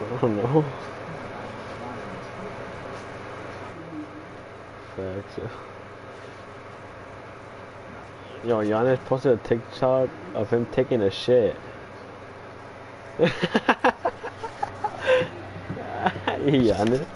I don't know. Facts. Yo, Giannis posted a TikTok of him taking a shit. Giannis.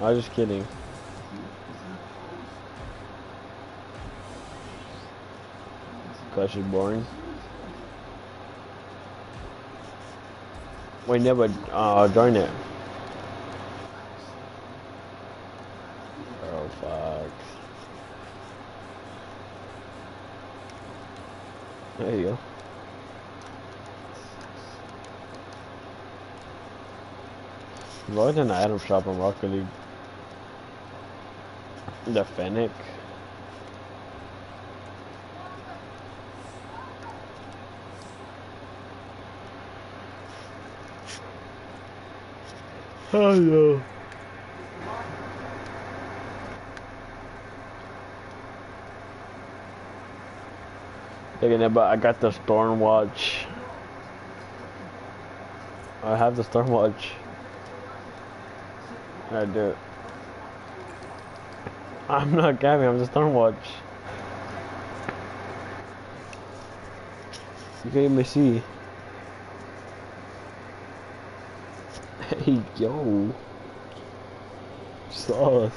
I was just kidding. Cause she's boring. We never uh join it. Oh fuck. There you go. What an item shop in Rocket League? The Fennec. Oh no. Thinking about I got the Storm Watch. I have the Storm Watch. I do. I'm not Gabby, I'm the watch. You can't even see. Hey, yo. Sauce.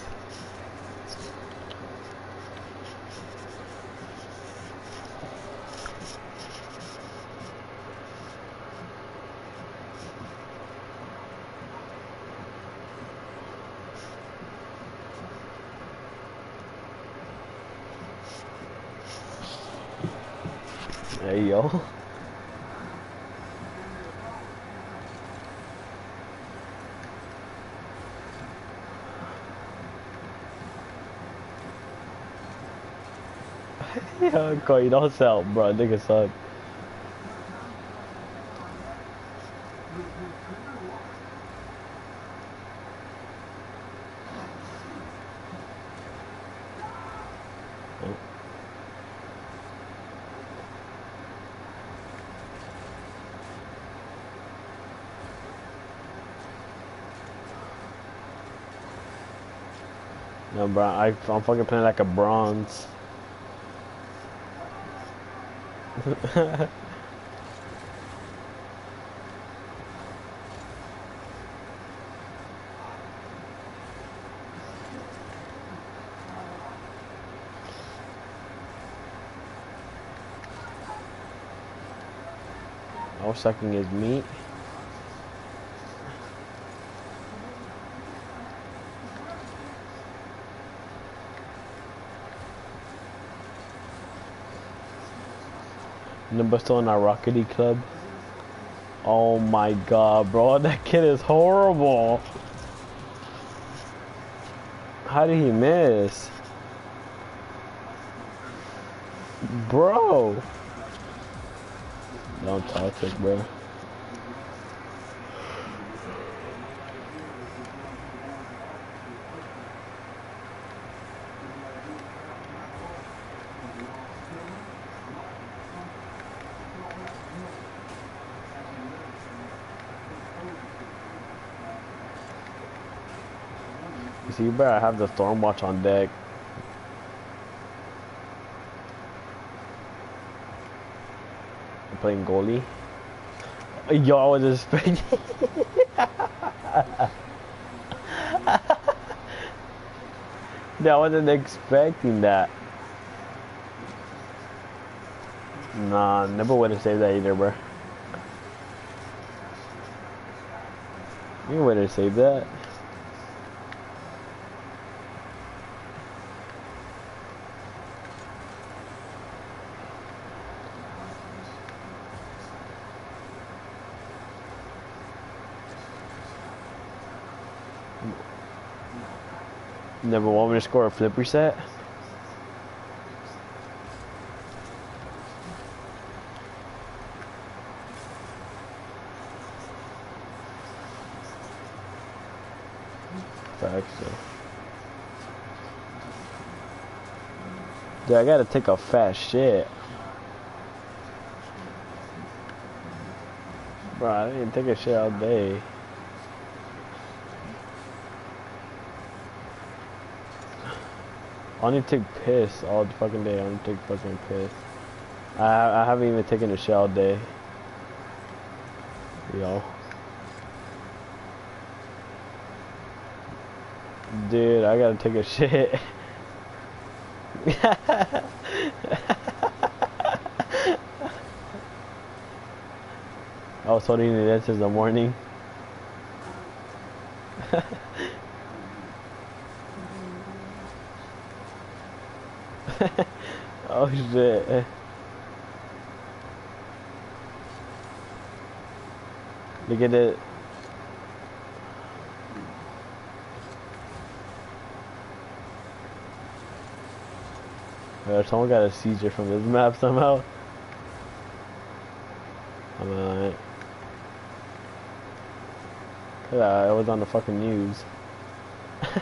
Hey, yo. yeah, Cody, don't sell, bro. Nigga suck. I'm fucking playing like a bronze. I was sucking his meat. Still in our Rockety Club. Oh my god, bro, that kid is horrible. How did he miss? Bro. Don't toxic, bro. You see, you better have the storm watch on deck. I'm playing goalie. Yo, I was expecting. I wasn't expecting that. Nah, never would have saved that either, bro. You would have saved that. Never want me to score a flip reset? Facts, though. Dude, I gotta take a fat shit. Bro, I didn't take a shit all day. I only take piss all the fucking day. I only take fucking piss. I I haven't even taken a all day. Yo. Dude, I gotta take a shit. I was holding it since the morning. oh shit. Look at it. Uh, someone got a seizure from this map somehow. I'm alright. Yeah, it was on the fucking news.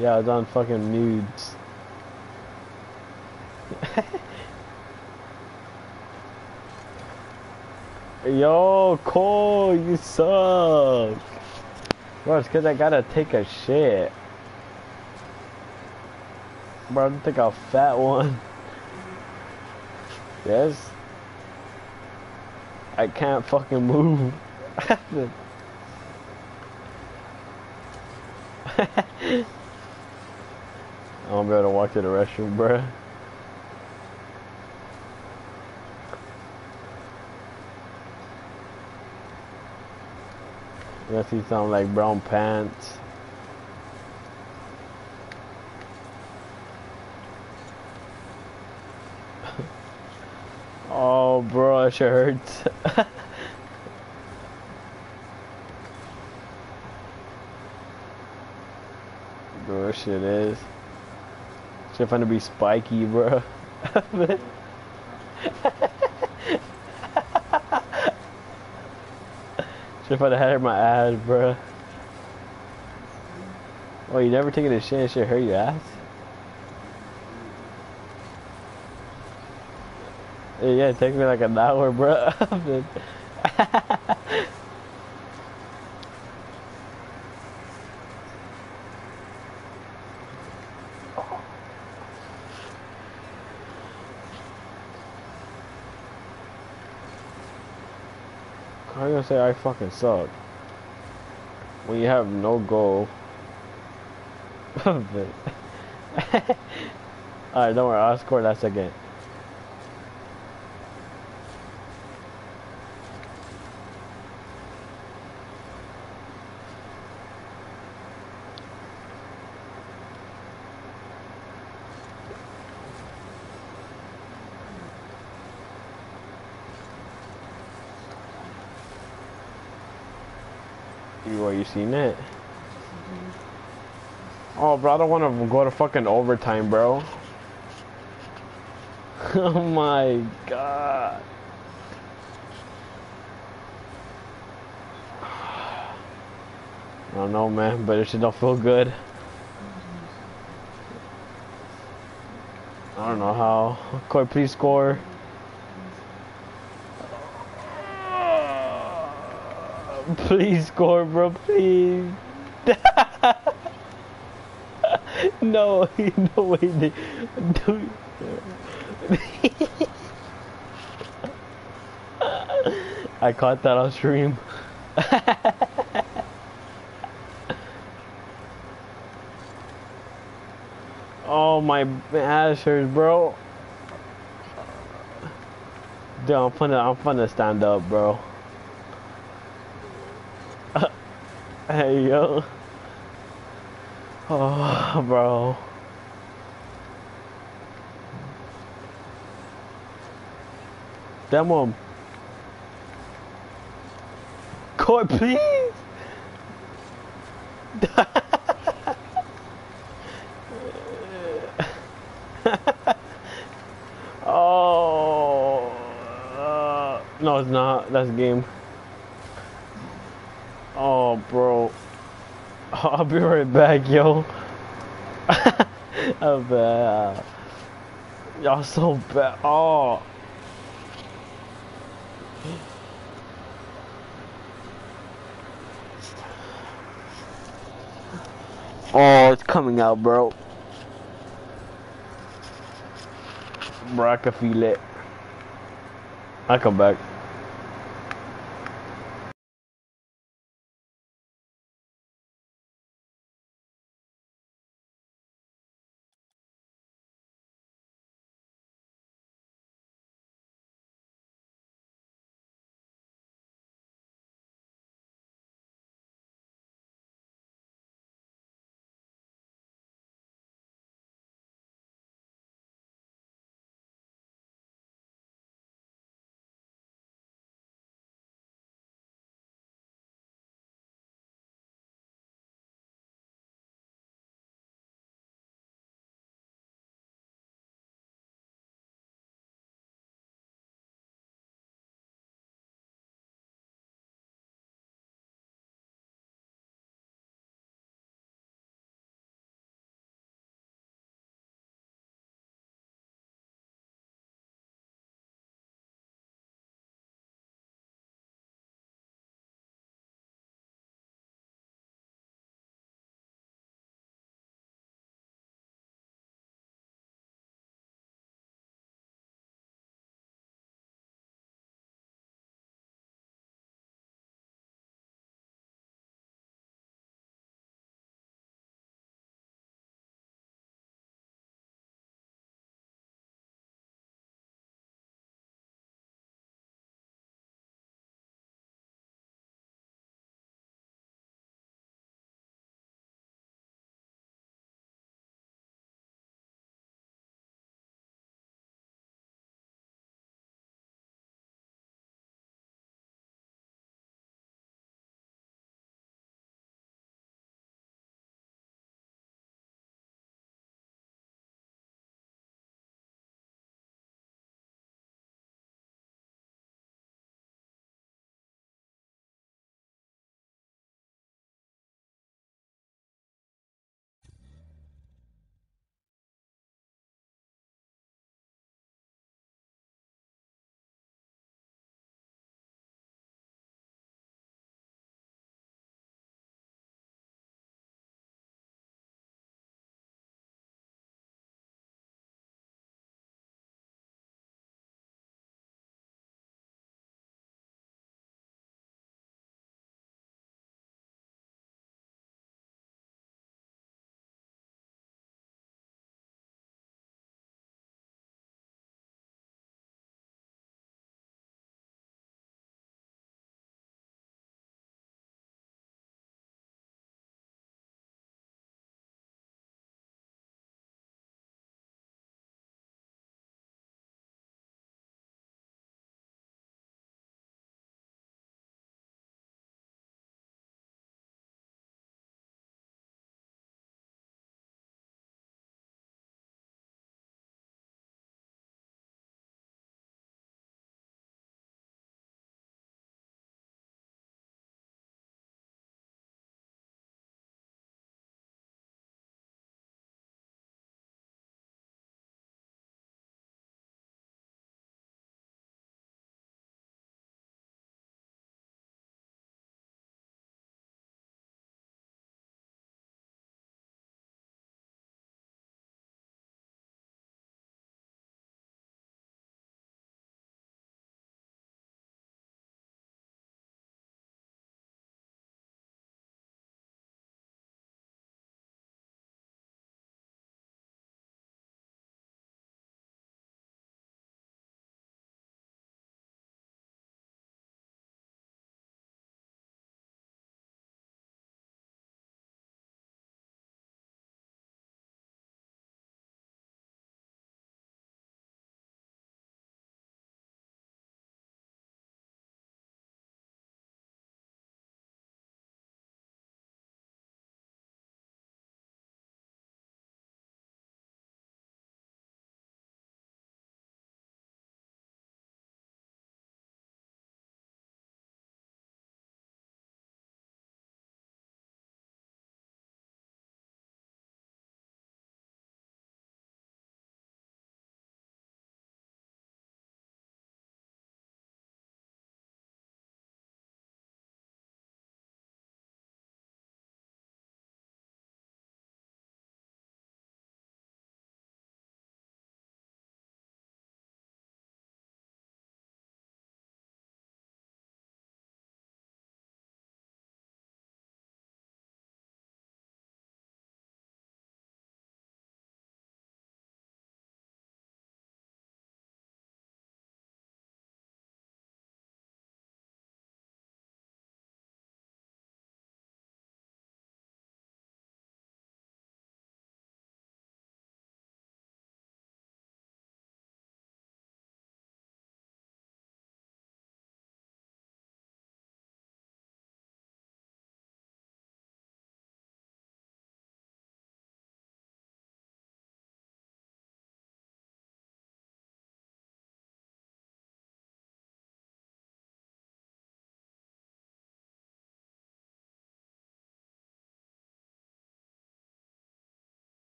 yeah, I was on fucking nudes. Yo, Cole, you suck. Bro, it's cause I gotta take a shit. Bro, I'm gonna take a fat one. Yes. I can't fucking move. I won't be able to walk to the restroom, bruh. Guess see sound like brown pants. oh, bro, sure hurts. bro, shit is. Shit finna be spiky, bro. Should have had my ass, bro. Oh, you never taking a and shit hurt your ass? Yeah, it takes me like an hour, bro. You gonna say I fucking suck? When you have no goal. Alright, don't worry, I'll score that second. Seen it? Oh, bro, I don't want to go to fucking overtime, bro. oh my god. I don't know, man, but it should don't feel good. I don't know how. Coy, please score. Please score, bro, please. no, no way. Dude. I caught that on stream. oh my ass hurts, bro. Dude, I'm finna, I'm finna stand up, bro. Hey, yo. Oh, bro. Damn one. Court, please. oh. Uh, no, it's not. That's game. Oh, bro. I'll be right back, yo. oh, bad. Y'all so bad. Oh. Oh, it's coming out, bro. Bro, I can feel it. I come back.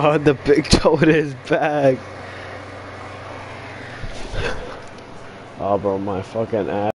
Oh, the big toad is back. Oh, bro, my fucking ass.